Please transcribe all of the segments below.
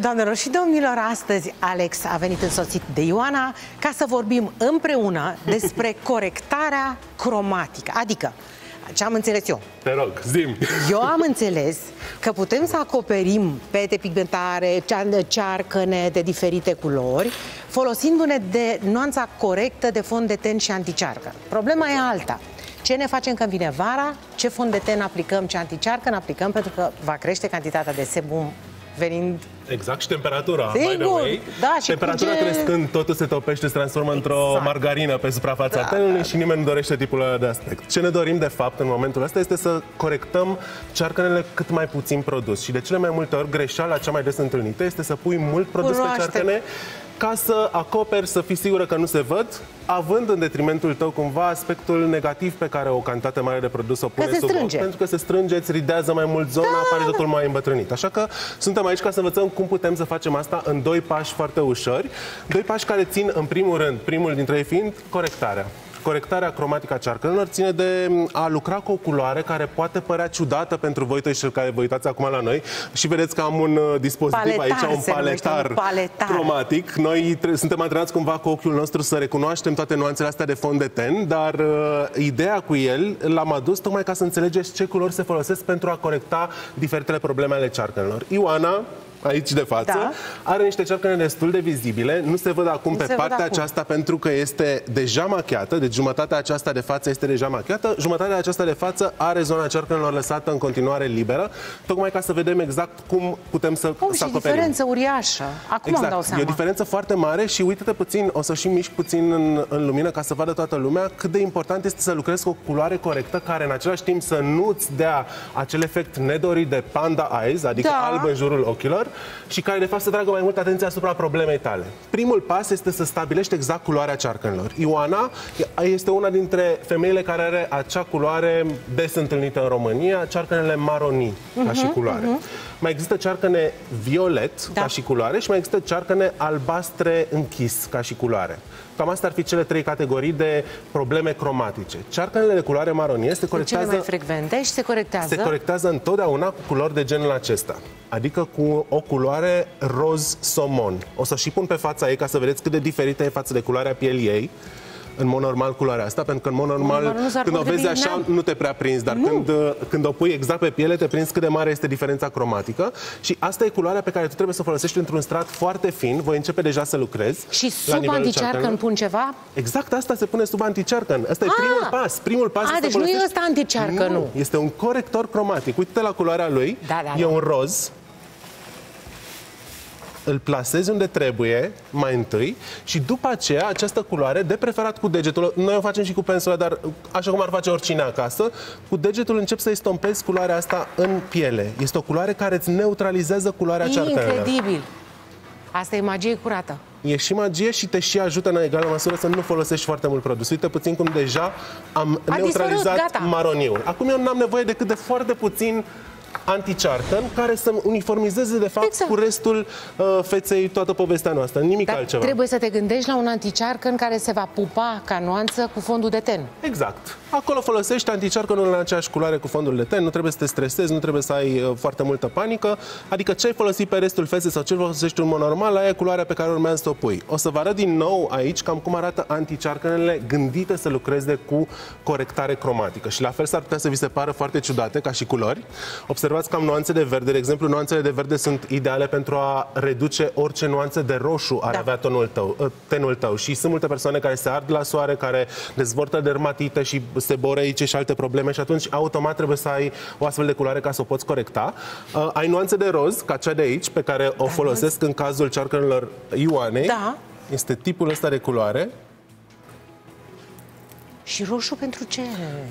Doamnelor și domnilor, astăzi Alex a venit însoțit de Ioana ca să vorbim împreună despre corectarea cromatică. Adică, ce am înțeles eu? Te rog, zim. Eu am înțeles că putem să acoperim pete pigmentare, cearcăne de diferite culori, folosindu-ne de nuanța corectă de fond de ten și anticearcă. Problema e alta. Ce ne facem când vine vara? Ce fond de ten aplicăm? Ce anticearcă aplicăm? Pentru că va crește cantitatea de sebum venind Exact, și temperatura. Sigur, by the way. da, și temperatura curge... crescând, totul se topește, se transformă exact. într-o margarină pe suprafața da, tenului da. și nimeni nu dorește tipul ăla de aspect. Ce ne dorim, de fapt, în momentul ăsta este să corectăm cearcănele cât mai puțin produs. Și de cele mai multe ori, greșeala cea mai des întâlnită este să pui mult produs Cunoaște. pe cearcăne ca să acoperi, să fii sigură că nu se văd, având în detrimentul tău cumva aspectul negativ pe care o cantitate mare de produs o pune sub ochi, pentru că se strânge, îți ridează mai mult zona, da, apare totul mai îmbătrânit. Așa că suntem aici ca să învățăm cum putem să facem asta în doi pași foarte ușori, doi pași care țin în primul rând, primul dintre ei fiind corectarea corectarea cromatică a cearcănelor ține de a lucra cu o culoare care poate părea ciudată pentru voi toți care vă uitați acum la noi și vedeți că am un uh, dispozitiv paletar, aici, un paletar, un paletar cromatic. Noi suntem antrenați cumva cu ochiul nostru să recunoaștem toate nuanțele astea de fond de ten, dar uh, ideea cu el l-am adus tocmai ca să înțelegeți ce culori se folosesc pentru a corecta diferitele probleme ale cearcănelor. Ioana, aici de față, da. are niște cercăne destul de vizibile. Nu se văd acum nu pe partea acum. aceasta pentru că este deja machiată, deci jumătatea aceasta de față este deja machiată, jumătatea aceasta de față are zona cercănelor lăsată în continuare liberă, tocmai ca să vedem exact cum putem să, oh, să și acoperim. diferență uriașă. Acum exact. îmi dau seama. E o diferență foarte mare și uite-te puțin, o să și mișc puțin în, în lumină ca să vadă toată lumea cât de important este să lucrezi cu o culoare corectă care în același timp să nu-ți dea acel efect nedorit de panda eyes, adică da. alb în jurul ochilor, și care de fapt să tragă mai mult atenție asupra problemei tale. Primul pas este să stabilești exact culoarea cearcănilor. Ioana este una dintre femeile care are acea culoare des întâlnită în România, cearcănele maronii uh-huh, ca și mhm, culoare. Uh-huh. Mai există cearcăne violet da. ca și culoare și mai există cearcăne albastre închis ca și culoare. Cam astea ar fi cele trei categorii de probleme cromatice. Cearcănele de culoare maronie se corectează... Cele mai frecvente și se corectează? Se corectează întotdeauna cu culori de genul acesta. Adică cu o culoare roz somon. O să și pun pe fața ei ca să vedeți cât de diferită e față de culoarea pielii ei în mod normal culoarea asta, pentru că în mod normal, normal când o vezi așa, nu te prea prinzi, dar când, uh, când o pui exact pe piele, te prinzi cât de mare este diferența cromatică și asta e culoarea pe care tu trebuie să o folosești într-un strat foarte fin, voi începe deja să lucrezi. Și sub anticearcăn pun ceva? Exact asta se pune sub anticearcăn. Asta e ah! primul pas. Primul pas A, deci nu e ăsta anticearcă, nu. Este un corector cromatic. Uite la culoarea lui. Da, da, e da. un roz îl plasezi unde trebuie, mai întâi, și după aceea, această culoare, de preferat cu degetul, noi o facem și cu pensula, dar așa cum ar face oricine acasă, cu degetul încep să estompezi culoarea asta în piele. Este o culoare care îți neutralizează culoarea cearcănelor. Incredibil! Asta e magie curată. E și magie și te și ajută în egală măsură să nu folosești foarte mult produs. Uite puțin cum deja am A neutralizat dispărut, maroniul. Acum eu n-am nevoie decât de foarte puțin anticearcăn care să uniformizeze de fapt exact. cu restul uh, feței toată povestea noastră, nimic Dar altceva. trebuie să te gândești la un anticearcăn care se va pupa ca nuanță cu fondul de ten. Exact. Acolo folosești anticearcănul în aceeași culoare cu fondul de ten, nu trebuie să te stresezi, nu trebuie să ai uh, foarte multă panică, adică ce ai folosit pe restul feței sau ce folosești în mod normal, aia e culoarea pe care urmează să o pui. O să vă arăt din nou aici cam cum arată anticearcănele gândite să lucreze cu corectare cromatică și la fel s-ar putea să vi se pară foarte ciudate ca și culori. Observați observați cam nuanțe de verde. De exemplu, nuanțele de verde sunt ideale pentru a reduce orice nuanțe de roșu ar da. avea tonul tău, ă, tenul tău. Și sunt multe persoane care se ard la soare, care dezvoltă dermatită și seboreice și alte probleme și atunci automat trebuie să ai o astfel de culoare ca să o poți corecta. Uh, ai nuanțe de roz, ca cea de aici, pe care o da, folosesc în cazul cearcănelor Ioanei. Da. Este tipul ăsta de culoare. Și roșu pentru ce?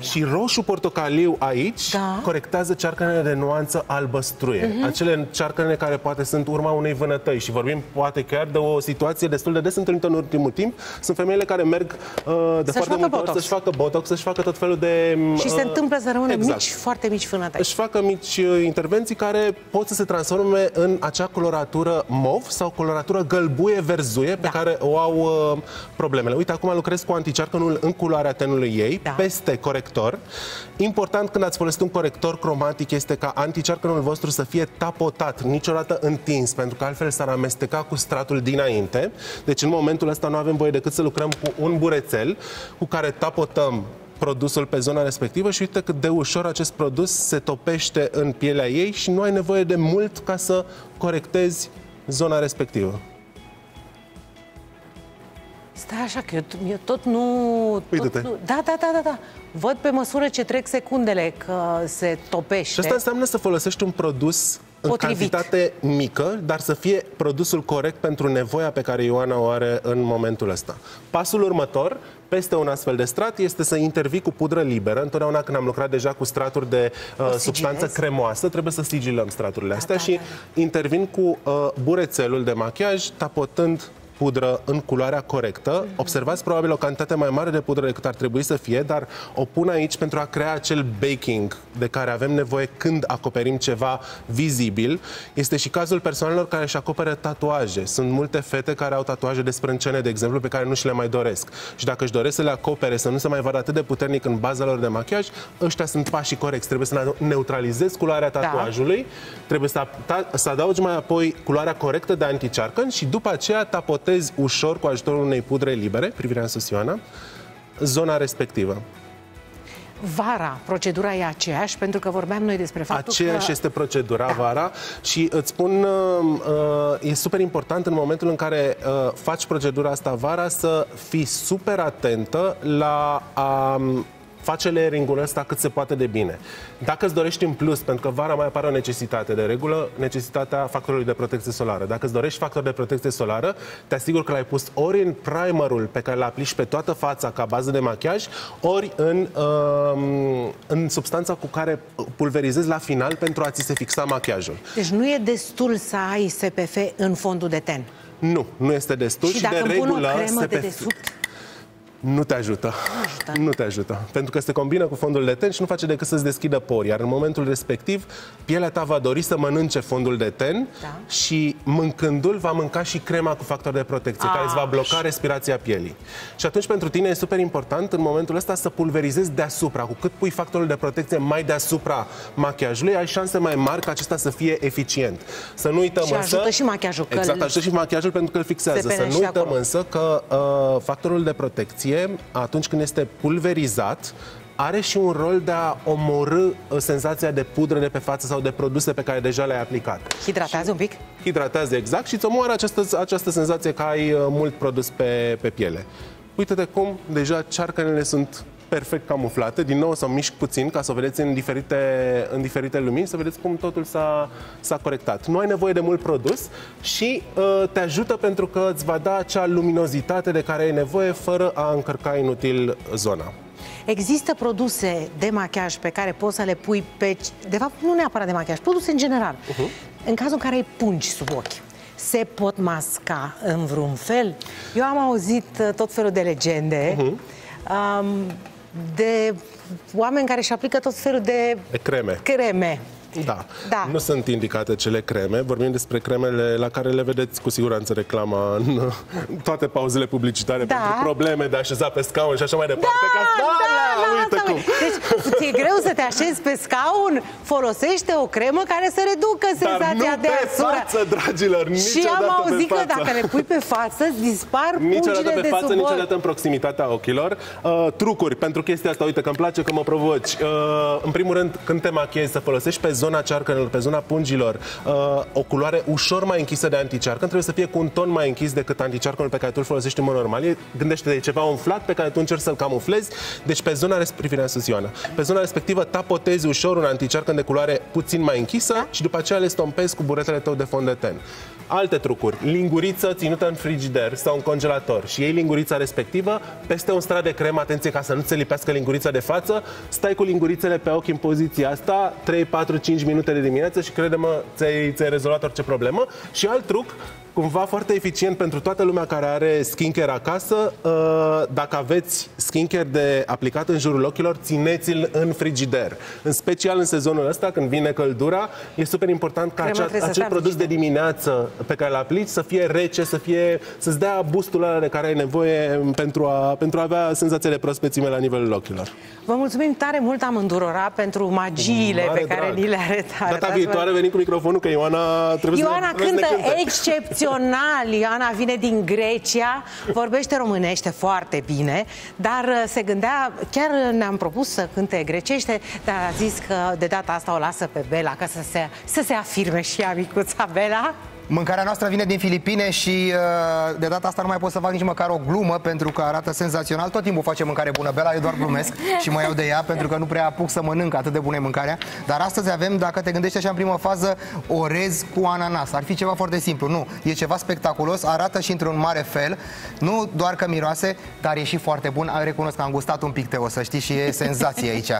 Și roșu portocaliu aici da. corectează cearcănele de nuanță albăstruie. Uh-huh. Acele cearcăne care poate sunt urma unei vânătăi și vorbim poate chiar de o situație destul de des întâlnită în ultimul timp. Sunt femeile care merg uh, de să-și foarte multe ori să-și facă botox, să-și facă tot felul de... Uh, și se întâmplă să rămână exact. mici, foarte mici vânătăi. Își facă mici uh, intervenții care pot să se transforme în acea coloratură mov sau coloratură gălbuie-verzuie da. pe care o au uh, problemele. Uite, acum lucrez cu anticearcănul în culoarea tenului ei, da. peste corector. Important când ați folosit un corector cromatic este ca anticearcănul vostru să fie tapotat, niciodată întins, pentru că altfel s-ar amesteca cu stratul dinainte. Deci în momentul ăsta nu avem voie decât să lucrăm cu un burețel cu care tapotăm produsul pe zona respectivă și uite cât de ușor acest produs se topește în pielea ei și nu ai nevoie de mult ca să corectezi zona respectivă. Stai așa, că eu, eu tot nu... Tot nu da, da, da, da, da. Văd pe măsură ce trec secundele că se topește. Și asta înseamnă să folosești un produs Potrivit. în cantitate mică, dar să fie produsul corect pentru nevoia pe care Ioana o are în momentul ăsta. Pasul următor, peste un astfel de strat, este să intervii cu pudră liberă. Întotdeauna când am lucrat deja cu straturi de uh, substanță cremoasă, trebuie să sigilăm straturile astea da, da, și da, da. intervin cu uh, burețelul de machiaj, tapotând pudră în culoarea corectă. Observați probabil o cantitate mai mare de pudră decât ar trebui să fie, dar o pun aici pentru a crea acel baking de care avem nevoie când acoperim ceva vizibil. Este și cazul persoanelor care își acoperă tatuaje. Sunt multe fete care au tatuaje de sprâncene, de exemplu, pe care nu și le mai doresc. Și dacă își doresc să le acopere, să nu se mai vadă atât de puternic în baza lor de machiaj, ăștia sunt pașii corecți. Trebuie să neutralizezi culoarea da. tatuajului, da. trebuie să, să adaugi mai apoi culoarea corectă de anticearcăn și după aceea tapotezi tratezi ușor cu ajutorul unei pudre libere, privirea în sus, Ioana, zona respectivă. Vara, procedura e aceeași, pentru că vorbeam noi despre faptul Aceeași că... este procedura da. vara și îți spun, uh, uh, e super important în momentul în care uh, faci procedura asta vara să fii super atentă la a face layering-ul ăsta cât se poate de bine. Dacă îți dorești în plus, pentru că vara mai apare o necesitate de regulă, necesitatea factorului de protecție solară. Dacă îți dorești factor de protecție solară, te asigur că l-ai pus ori în primerul pe care l aplici pe toată fața ca bază de machiaj, ori în, uh, în substanța cu care pulverizezi la final pentru a ți se fixa machiajul. Deci nu e destul să ai SPF în fondul de ten? Nu, nu este destul și, și de regulă o cremă SPF... de desubt? Nu te ajută. Nu, nu te ajută. Pentru că se combină cu fondul de ten și nu face decât să-ți deschidă pori. Iar în momentul respectiv, pielea ta va dori să mănânce fondul de ten da. și mâncându-l va mânca și crema cu factor de protecție, A, care îți va bloca respirația pielii. Și atunci pentru tine e super important în momentul ăsta să pulverizezi deasupra. Cu cât pui factorul de protecție mai deasupra machiajului, ai șanse mai mari ca acesta să fie eficient. Să nu uităm și însă... ajută și machiajul. Exact, ajută și machiajul pentru că îl fixează. Să nu uităm acolo. însă că uh, factorul de protecție energie, atunci când este pulverizat, are și un rol de a omorâ uh, senzația de pudră de pe față sau de produse pe care deja le-ai aplicat. Hidratează și un pic? Hidratează exact și îți omoară această, această senzație că ai uh, mult produs pe, pe piele. Uite-te cum deja cearcănele sunt perfect camuflate. Din nou o să mișc puțin ca să o vedeți în diferite, în diferite lumini, să vedeți cum totul s-a corectat. Nu ai nevoie de mult produs și uh, te ajută pentru că îți va da acea luminozitate de care ai nevoie fără a încărca inutil zona. Există produse de machiaj pe care poți să le pui pe... De fapt, nu neapărat de machiaj, produse în general. Uh-huh. În cazul în care ai pungi sub ochi se pot masca în vreun fel? Eu am auzit uh, tot felul de legende. Uh-huh. Um, de oameni care își aplică tot felul de, de creme. creme. Da. da. Nu sunt indicate cele creme. Vorbim despre cremele la care le vedeți cu siguranță reclama în toate pauzele publicitare da. pentru probleme de așezat pe scaun și așa mai departe. Da, Ca, da, da, da, uite cum. Deci, ți-e greu să te așezi pe scaun? Folosește o cremă care să reducă senzația Dar nu de pe față, dragilor, Și am auzit că dacă le pui pe față, dispar niciodată pe de față, sub niciodată în proximitatea ochilor. Uh, trucuri pentru chestia asta, uite că îmi place că mă provoci. Uh, în primul rând, când te machiezi, să folosești pe zona cearcănelor, pe zona pungilor, uh, o culoare ușor mai închisă de anticearcăn, trebuie să fie cu un ton mai închis decât anticearcănul pe care tu îl folosești în mod normal. Gândește de ceva umflat pe care tu încerci să-l camuflezi. Deci pe zona respectivă, Ioana, pe zona respectivă tapotezi ușor un anticearcăn de culoare puțin mai închisă da. și după aceea le stompezi cu buretele tău de fond de ten. Alte trucuri. Linguriță ținută în frigider sau în congelator și iei lingurița respectivă peste un strat de cremă, atenție ca să nu se lipească lingurița de față, stai cu lingurițele pe ochi în poziția asta 3, 4, 5 minute de dimineață și crede-mă, ți-ai, ți rezolvat orice problemă. Și alt truc, cumva foarte eficient pentru toată lumea care are skincare acasă. Uh, dacă aveți skincare de aplicat în jurul ochilor, țineți-l în frigider. În special în sezonul ăsta, când vine căldura, e super important ca acea, acel produs de dimineață pe care îl aplici să fie rece, să fie, să-ți dea bustul ăla de care ai nevoie pentru a, pentru a avea senzațiile prospețime la nivelul ochilor. Vă mulțumim tare mult amândurora pentru magiile Mare pe care drag. ni le arătați. Data viitoare venim cu microfonul, că Ioana trebuie Ioana să ne, cântă să ne excepțional. Ioana vine din Grecia, vorbește românește foarte bine, dar uh, se gândea, chiar ne-am propus să cânte grecește, dar a zis că de data asta o lasă pe Bela, ca să se, să se afirme și ea, micuța Bela. Mâncarea noastră vine din Filipine și uh, de data asta nu mai pot să fac nici măcar o glumă pentru că arată senzațional. Tot timpul face mâncare bună. Bela, eu doar glumesc și mă iau de ea pentru că nu prea apuc să mănânc atât de bună mâncarea. Dar astăzi avem, dacă te gândești așa în primă fază, orez cu ananas. Ar fi ceva foarte simplu. Nu, e ceva spectaculos, arată și într-un mare fel. Nu doar că miroase, dar e și foarte bun. Recunosc că am gustat un pic, Teo, să știi, și e senzație aici.